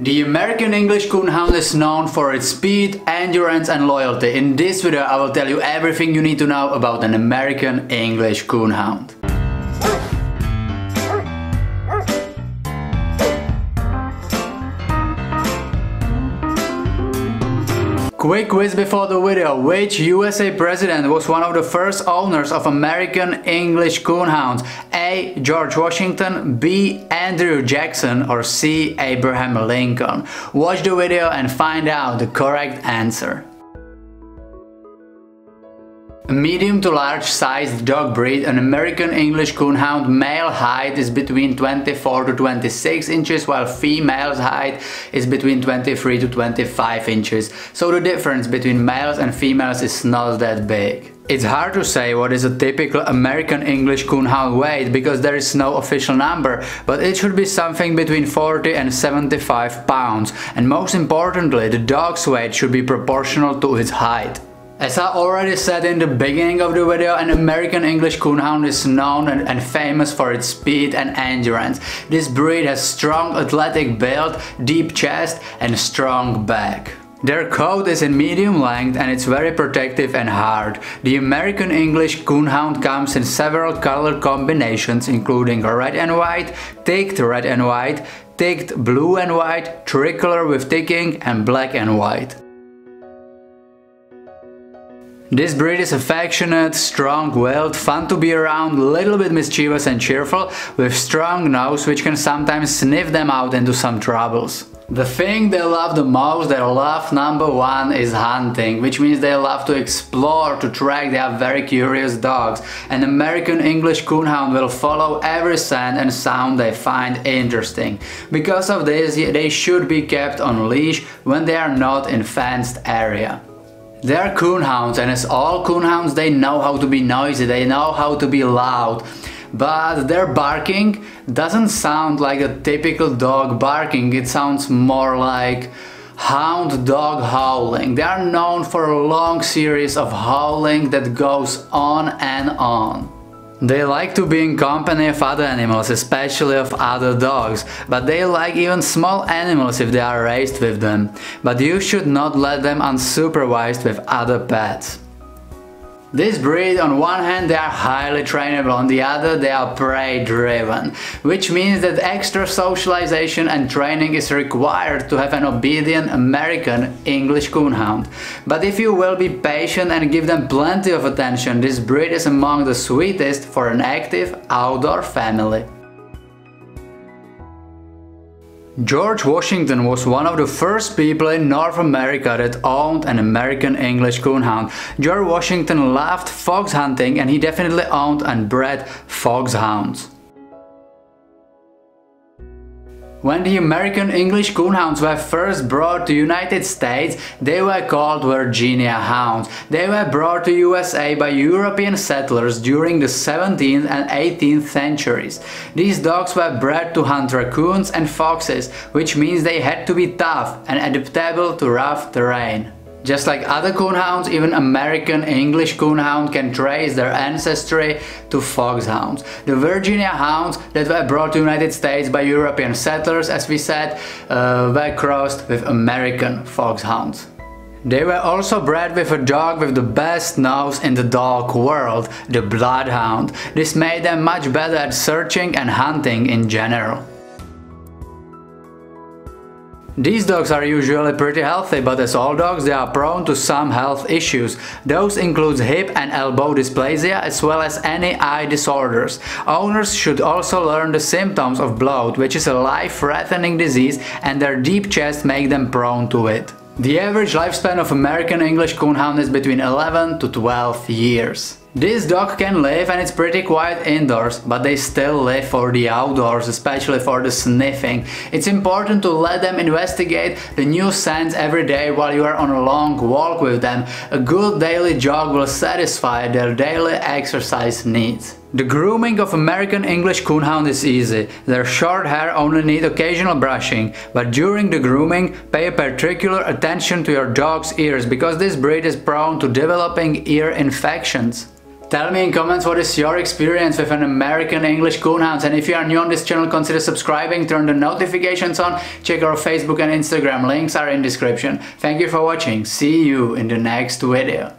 The American English Coonhound is known for its speed, endurance and loyalty. In this video I will tell you everything you need to know about an American English Coonhound. Quick quiz before the video. Which USA president was one of the first owners of American English Coonhounds? A. George Washington, B. Andrew Jackson or C. Abraham Lincoln? Watch the video and find out the correct answer. A medium to large sized dog breed, an American English Coonhound male height is between 24 to 26 inches while female's height is between 23 to 25 inches. So the difference between males and females is not that big. It's hard to say what is a typical American English Coonhound weight because there is no official number, but it should be something between 40 and 75 pounds. And most importantly, the dog's weight should be proportional to its height. As I already said in the beginning of the video, an American English Coonhound is known and, and, famous for its speed and endurance. This breed has strong athletic build, deep chest and strong back. Their coat is in medium length and it's very protective and hard. The American English Coonhound comes in several color combinations including red and white, ticked red and white, ticked blue and white, tricolor with ticking and black and white. This breed is affectionate, strong-willed, fun to be around, little bit mischievous and cheerful, with strong nose which can sometimes sniff them out into some troubles. The thing they love the most, their love number one is hunting, which means they love to explore, to track, they are very curious dogs. An American English Coonhound will follow every scent and sound they find interesting. Because of this, they should be kept on leash when they are not in fenced area. They're coonhounds and as all coonhounds they know how to be noisy, they know how to be loud. But their barking doesn't sound like a typical dog barking, it sounds more like hound dog howling. They are known for a long series of howling that goes on and on. They like to be in company of other animals, especially of other dogs, but they like even small animals if they are raised with them. But you should not let them unsupervised with other pets. This breed, on one hand, they are highly trainable, on the other, they are prey driven, which means that extra socialization and training is required to have an obedient American English Coonhound. But if you will be patient and give them plenty of attention, this breed is among the sweetest for an active outdoor family. George Washington was one of the first people in North America that owned an American English Coonhound. George Washington loved fox hunting and he definitely owned and bred foxhounds. When the American English Coonhounds were first brought to United States, they were called Virginia Hounds. They were brought to USA by European settlers during the 17th and 18th centuries. These dogs were bred to hunt raccoons and foxes, which means they had to be tough and adaptable to rough terrain. Just like other coonhounds, even American English coonhound can trace their ancestry to foxhounds. The Virginia hounds that were brought to United States by European settlers, as we said, uh, were crossed with American foxhounds. They were also bred with a dog with the best nose in the dog world, the Bloodhound. This made them much better at searching and hunting in general. These dogs are usually pretty healthy, but as all dogs they are prone to some health issues. Those include hip and elbow dysplasia as well as any eye disorders. Owners should also learn the symptoms of bloat, which is a life-threatening disease and their deep chest make them prone to it. The average lifespan of American English Coonhound is between 11 to 12 years. This dog can live and it's pretty quiet indoors, but they still live for the outdoors, especially for the sniffing. It's important to let them investigate the new scents every day while you are on a long walk with them. A good daily jog will satisfy their daily exercise needs. The grooming of American English Coonhound is easy. Their short hair only need occasional brushing, but during the grooming, pay particular attention to your dog's ears because this breed is prone to developing ear infections. Tell me in comments what is your experience with an American English Coonhound and if you are new on this channel consider subscribing, turn the notifications on, check our Facebook and Instagram links are in description. Thank you for watching, see you in the next video.